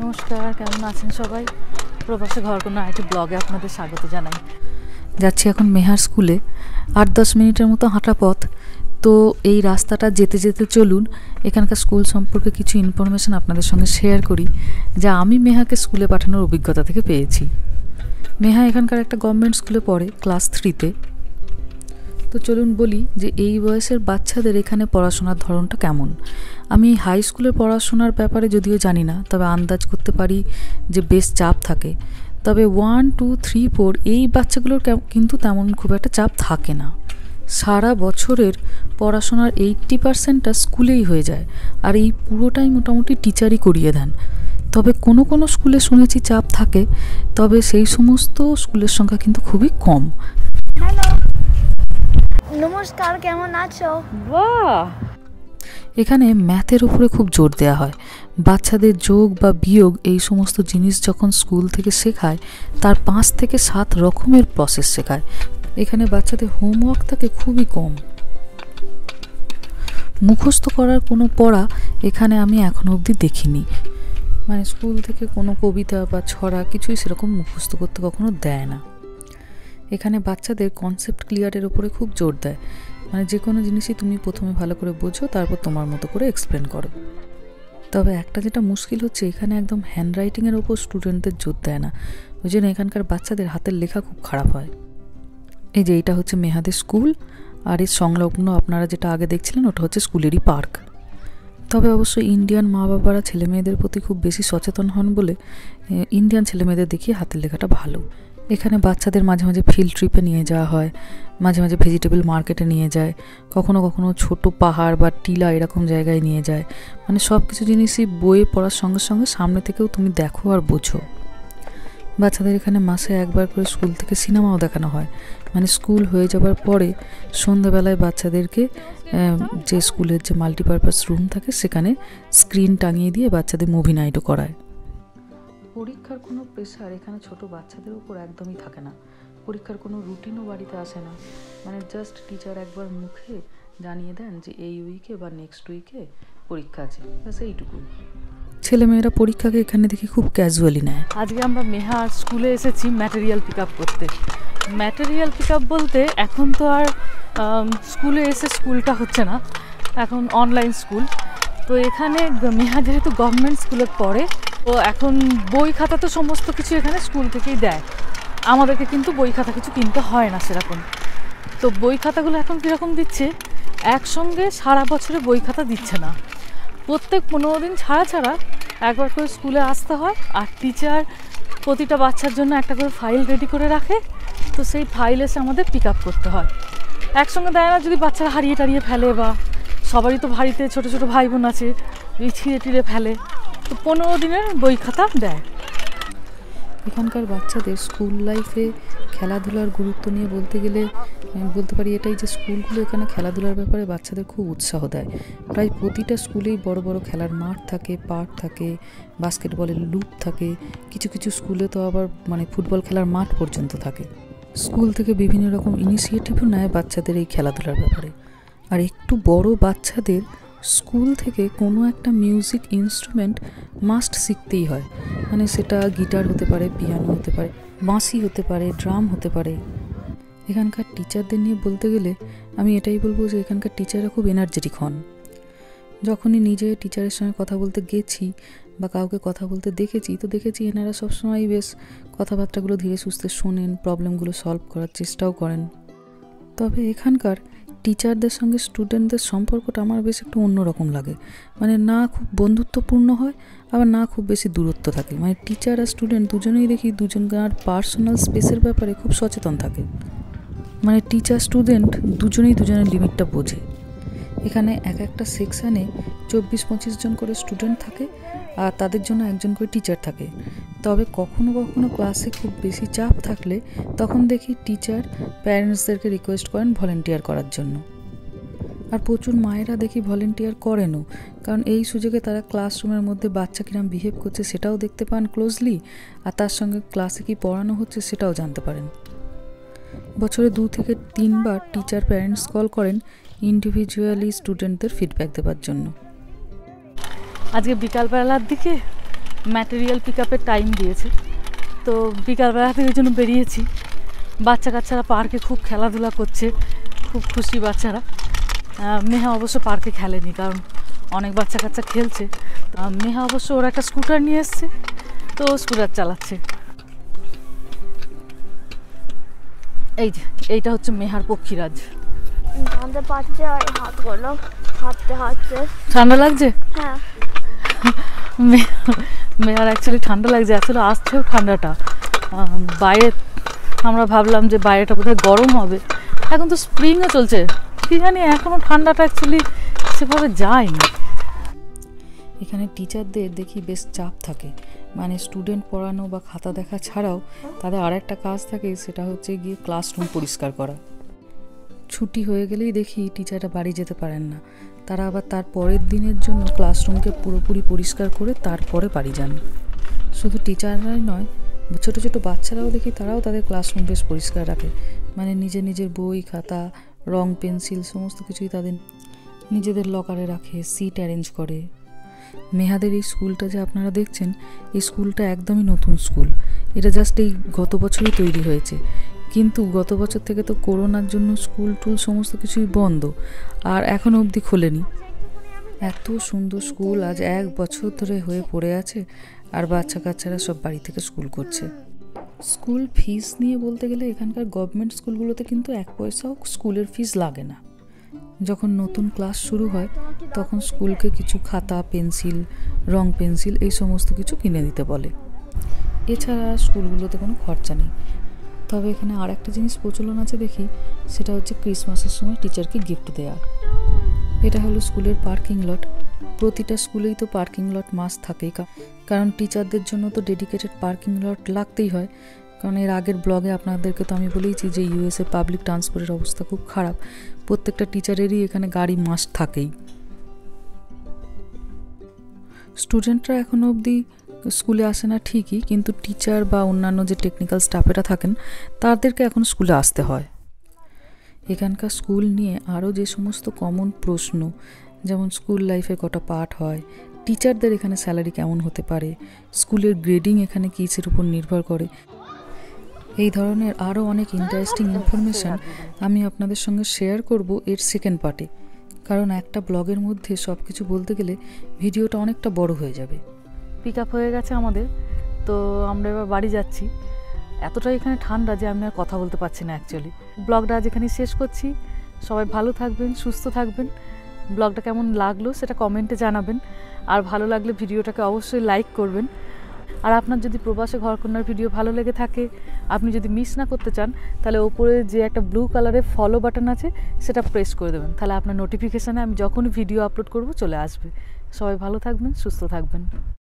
নমস্কার, কেমন আছেন সবাই? প্রবাসে ঘর কোনো আইটি ব্লগে আপনাদের স্বাগত জানাই। যাচ্ছি এখন মেহার স্কুলে, আট দশ মিনিটের মতো হাঁটা পথ। তো এই রাস্তাটা যেতে যেতে চলুন, এখানকার স্কুল সম্পর্কে কিছু ইনফরমেশন আপনাদের সঙ্গে শেয়ার করি, যা আমি মেহাকে স্কুলে পাঠানোর অভিজ্ঞতা থেকে পেয়েছি। মেহা এখানকার একটা গভর্নমেন্ট স্কুলে পড়ে ক্লাস থ্রিতে তো চলুন বলি যে এই বয়সের বাচ্চাদের এখানে পড়াশোনার ধরনটা কেমন। আমি হাই স্কুলের পড়াশোনার ব্যাপারে যদিও জানি না, তবে আন্দাজ করতে পারি যে বেশ চাপ থাকে। তবে ওয়ান টু থ্রি ফোর এই বাচ্চাগুলোর কিন্তু তেমন খুব একটা চাপ থাকে না। সারা বছরের পড়াশোনার এইট্টি পার্সেন্টটা স্কুলেই হয়ে যায়, আর এই পুরোটাই মোটামুটি টিচারই করিয়ে দেন। তবে কোনো কোনো স্কুলে শুনেছি চাপ থাকে, তবে সেই সমস্ত স্কুলের সংখ্যা কিন্তু খুবই কম। নমস্কার, কেমন আছো? বাহ! এখানে ম্যাথের উপরে খুব জোর দেওয়া হয়। বাচ্চাদের যোগ বা বিয়োগ এই সমস্ত জিনিস যখন স্কুল থেকে শেখায়, তার পাঁচ থেকে সাত রকমের প্রসেস শেখায়। এখানে বাচ্চাদের হোমওয়ার্ক থাকে খুবই কম। মুখস্থ করার কোনো পড়া এখানে আমি এখনও অবধি দেখিনি। মানে স্কুল থেকে কোনো কবিতা বা ছড়া কিছুই সেরকম মুখস্থ করতে কখনো দেয় না। এখানে বাচ্চাদের কনসেপ্ট ক্লিয়ারের উপরে খুব জোর দেয়। মানে যে কোনো জিনিসই তুমি প্রথমে ভালো করে বোঝো, তারপর তোমার মতো করে এক্সপ্লেন করো। তবে একটা যেটা মুশকিল হচ্ছে, এখানে একদম হ্যান্ড রাইটিংয়ের ওপর স্টুডেন্টদের জোর দেয় না। ওই জন্য এখানকার বাচ্চাদের হাতের লেখা খুব খারাপ হয়। এই যে এইটা হচ্ছে মেহাদের স্কুল আর এর সংলগ্ন আপনারা যেটা আগে দেখছিলেন, ওটা হচ্ছে স্কুলেরই পার্ক তবে অবশ্য ইন্ডিয়ান মা বাবারা ছেলে মেয়েদের প্রতি খুব বেশি সচেতন হন বলে ইন্ডিয়ান ছেলে মেয়েদের দেখিয়ে হাতের লেখাটা ভালো। এখানে বাচ্চাদের মাঝে মাঝে ফিল্ড ট্রিপে নিয়ে যাওয়া হয়, মাঝে মাঝে ভেজিটেবল মার্কেটে নিয়ে যায়, কখনো কখনো ছোট পাহাড় বা টিলা এরকম জায়গায় নিয়ে যায়। মানে সব কিছু জিনিসই বইয়ে পড়ার সঙ্গে সঙ্গে সামনে থেকেও তুমি দেখো আর বোঝো। বাচ্চাদের এখানে মাসে একবার করে স্কুল থেকে সিনেমাও দেখানো হয়। মানে স্কুল হয়ে যাবার পরে সন্ধ্যাবেলায় বাচ্চাদেরকে যে স্কুলের যে মাল্টিপারপাস রুম থাকে সেখানে স্ক্রিন টাঙিয়ে দিয়ে বাচ্চাদের মুভি নাইটও করায়। পরীক্ষার কোনো প্রেশার এখানে ছোট বাচ্চাদের উপর একদমই থাকে না। পরীক্ষার কোনো রুটিনও বাড়িতে আসে না। মানে জাস্ট টিচার একবার মুখে জানিয়ে দেন যে এই উইকে বা নেক্সট উইকে পরীক্ষা আছে। ব্যাস এইটুকুই ছেলেমেয়েরা পরীক্ষাকে এখানে দেখি খুব ক্যাজুয়ালি নেয়। আজকে আমরা মেহার স্কুলে এসেছি ম্যাটেরিয়াল পিক আপ করতে। ম্যাটেরিয়াল পিক আপ বলতে এখন তো আর স্কুলে এসে স্কুলটা হচ্ছে না। এখন অনলাইন স্কুল তো এখানে মেহা যেহেতু গভর্নমেন্ট স্কুলে পড়ে তো এখন বই খাতা তো সমস্ত কিছু এখানে স্কুল থেকেই দেয়। আমাদেরকে কিন্তু বই খাতা কিছু কিনতে হয় না সেরকম। তো বই খাতাগুলো এখন কীরকম দিচ্ছে? একসঙ্গে সারা বছরে বই খাতা দিচ্ছে না। প্রত্যেক পনেরো দিন ছাড়া ছাড়া একবার করে স্কুলে আসতে হয় আর টিচার প্রতিটা বাচ্চার জন্য একটা করে ফাইল রেডি করে রাখে। তো সেই ফাইল এসে আমাদের পিক আপ করতে হয়। একসঙ্গে দেয় না যদি বাচ্চারা হারিয়ে টারিয়ে ফেলে বা সবারই তো বাড়িতে ছোটো ছোটো ভাই বোন আছে ছিঁড়ে টিড়ে ফেলে। পনেরো দিনের বই খাতা দেয় এখানকার বাচ্চাদের স্কুল লাইফে খেলাধুলার গুরুত্ব নিয়ে বলতে গেলে বলতে পারি এটাই যে স্কুলগুলো এখানে খেলাধুলার ব্যাপারে বাচ্চাদের খুব উৎসাহ দেয়। প্রায় প্রতিটা স্কুলেই বড় বড় খেলার মাঠ থাকে, পার্ক থাকে বাস্কেটবলের লুপ থাকে। কিছু কিছু স্কুলে তো আবার মানে ফুটবল খেলার মাঠ পর্যন্ত থাকে। স্কুল থেকে বিভিন্ন রকম ইনিশিয়েটিভও নেয় বাচ্চাদের এই খেলাধুলার ব্যাপারে। আর একটু বড় বাচ্চাদের স্কুল থেকে কোনো একটা মিউজিক ইনস্ট্রুমেন্ট মাস্ট শিখতেই হয়। মানে সেটা গিটার হতে পারে, পিয়ানো হতে পারে, বাঁশি হতে পারে, ড্রাম হতে পারে। এখানকার টিচারদের নিয়ে বলতে গেলে আমি এটাই বলব যে এখানকার টিচাররা খুব এনার্জেটিক হন। যখনই নিজে টিচারের সঙ্গে কথা বলতে গেছি বা কাউকে কথা বলতে দেখেছি, তো দেখেছি এনারা সবসময় বেশ কথাবার্তাগুলো ধীরে সুস্থে শোনেন প্রবলেমগুলো সলভ করার চেষ্টাও করেন। তবে এখানকার টিচারদের সঙ্গে স্টুডেন্টদের সম্পর্কটা আমার বেশ একটু অন্যরকম লাগে। মানে না খুব বন্ধুত্বপূর্ণ হয়, আবার না খুব বেশি দূরত্ব থাকে। মানে টিচার আর স্টুডেন্ট দুজনেই দেখি দুজনকার পার্সোনাল স্পেসের ব্যাপারে খুব সচেতন থাকে। মানে টিচার স্টুডেন্ট দুজনেই দুজনের লিমিটটা বোঝে। এখানে এক একটা সেকশানে চব্বিশ পঁচিশ জন করে স্টুডেন্ট থাকে আর তাদের জন্য একজন করে টিচার থাকে। তবে কখনো কখনো ক্লাসে খুব বেশি চাপ থাকলে তখন দেখি টিচার প্যারেন্টসদেরকে রিকোয়েস্ট করেন ভলেন্টিয়ার করার জন্য। আর প্রচুর মায়েরা দেখি ভলেন্টিয়ার করেনও, কারণ এই সুযোগে তারা ক্লাসরুমের মধ্যে বাচ্চা কিরম বিহেভ করছে সেটাও দেখতে পান ক্লোজলি আর তার সঙ্গে ক্লাসে কি পড়ানো হচ্ছে সেটাও জানতে পারেন। বছরে দু থেকে তিনবার টিচার প্যারেন্টস কল করেন ইন্ডিভিজুয়ালি স্টুডেন্টদের ফিডব্যাক দেওয়ার জন্য। আজকে বিকালবেলার দিকে ম্যাটেরিয়াল পিক আপের টাইম দিয়েছে। তো বিকালবেলা থেকে ওই জন্য বেরিয়েছি। বাচ্চা কাচ্চারা পার্কে খুব খেলাধুলা করছে খুব খুশি বাচ্চারা। মেহা অবশ্য পার্কে খেলেনি কারণ অনেক বাচ্চা কাচ্চা খেলছে মেহা অবশ্য ওরা একটা স্কুটার নিয়ে এসছে তো স্কুটার চালাচ্ছে। এই যে এইটা হচ্ছে মেহার পক্ষীরাজ। ঠান্ডা লাগছে? হ্যাঁ। মেয়ার অ্যাকচুয়ালি ঠান্ডা লাগছে অ্যাকচুয়ালি আসছেও ঠান্ডাটা। বাইরে, আমরা ভাবলাম যে বাইরেটা বোধহয় গরম হবে। এখন তো স্প্রিংও চলছে। কি জানি এখনও ঠান্ডাটা অ্যাকচুয়ালি সেভাবে যায়নি। এখানে টিচারদের দেখি বেশ চাপ থাকে। মানে স্টুডেন্ট পড়ানো বা খাতা দেখা ছাড়াও তাদের আর একটা কাজ থাকে, সেটা হচ্ছে গিয়ে ক্লাসরুম পরিষ্কার করা। ছুটি হয়ে গেলেই দেখি টিচাররা বাড়ি যেতে পারেন না। তারা আবার তার পরের দিনের জন্য ক্লাসরুমকে পুরোপুরি পরিষ্কার করে তারপরে বাড়ি যান। শুধু টিচাররাই নয়, ছোট ছোট বাচ্চারাও দেখি তারাও তাদের ক্লাসরুম বেশ পরিষ্কার রাখে। মানে নিজের নিজের বই, খাতা, রং, পেন্সিল সমস্ত কিছুই তাদের নিজেদের লকারে রাখে সিট অ্যারেঞ্জ করে। মেহাদের এই স্কুলটা যে আপনারা দেখছেন, এই স্কুলটা একদমই নতুন স্কুল। এটা জাস্ট এই গত বছরই তৈরি হয়েছে। কিন্তু গত বছর থেকে তো করোনার জন্য স্কুল টুল সমস্ত কিছুই বন্ধ, আর এখনও অবধি খোলেনি। এত সুন্দর স্কুল আজ এক বছর ধরে হয়ে পড়ে আছে, আর বাচ্চা কাচ্চারা সব বাড়ি থেকে স্কুল করছে। স্কুল ফিস নিয়ে বলতে গেলে এখানকার গভর্নমেন্ট স্কুলগুলোতে কিন্তু এক পয়সাও স্কুলের ফিস লাগে না। যখন নতুন ক্লাস শুরু হয়, তখন স্কুলকে কিছু খাতা, পেন্সিল, রং পেন্সিল এই সমস্ত কিছু কিনে দিতে বলে। এছাড়া স্কুলগুলোতে কোনো খরচা নেই। তবে এখানে আর একটা জিনিস প্রচলন আছে দেখি, সেটা হচ্ছে ক্রিসমাসের সময় টিচারকে গিফট দেওয়া এটা হলো স্কুলের পার্কিং লট প্রতিটা স্কুলেই তো পার্কিং লট মাস থাকেই কারণ টিচারদের জন্য তো ডেডিকেটেড পার্কিং লট লাগতেই হয়। কারণ এর আগের ব্লগে আপনাদেরকে তো আমি বলেইছি যে ইউএসএ পাবলিক ট্রান্সপোর্টের অবস্থা খুব খারাপ। প্রত্যেকটা টিচারেরই এখানে গাড়ি মাস থাকেই। স্টুডেন্টরা এখনও অবধি স্কুলে আসে না ঠিকই, কিন্তু টিচার বা অন্যান্য যে টেকনিক্যাল স্টাফেরা থাকেন, তাদেরকে এখন স্কুলে আসতে হয়। এখানকার স্কুল নিয়ে আরও যে সমস্ত কমন প্রশ্ন, যেমন স্কুল লাইফে কটা পাঠ হয় টিচারদের এখানে স্যালারি কেমন হতে পারে, স্কুলের গ্রেডিং এখানে কিসের উপর নির্ভর করে, এই ধরনের আরও অনেক ইন্টারেস্টিং ইনফরমেশান আমি আপনাদের সঙ্গে শেয়ার করব এর সেকেন্ড পার্টে কারণ একটা ব্লগের মধ্যে সব কিছু বলতে গেলে ভিডিওটা অনেকটা বড় হয়ে যাবে। পিক আপ হয়ে গেছে আমাদের। তো আমরা এবার বাড়ি যাচ্ছি। এতটাই এখানে ঠান্ডা যে আমি আর কথা বলতে পারছি না অ্যাকচুয়ালি ব্লগটা আজ এখানে শেষ করছি। সবাই ভালো থাকবেন, সুস্থ থাকবেন। ব্লগটা কেমন লাগল সেটা কমেন্টে জানাবেন। আর ভালো লাগলে ভিডিওটাকে অবশ্যই লাইক করবেন। আর আপনার যদি প্রবাসে ঘরকন্যার ভিডিও ভালো লেগে থাকে, আপনি যদি মিস না করতে চান, তাহলে ওপরে যে একটা ব্লু কালারের ফলো বাটন আছে, সেটা প্রেস করে দেবেন। তাহলে আপনার নোটিফিকেশানে আমি যখনই ভিডিও আপলোড করব, চলে আসবে। সবাই ভালো থাকবেন, সুস্থ থাকবেন।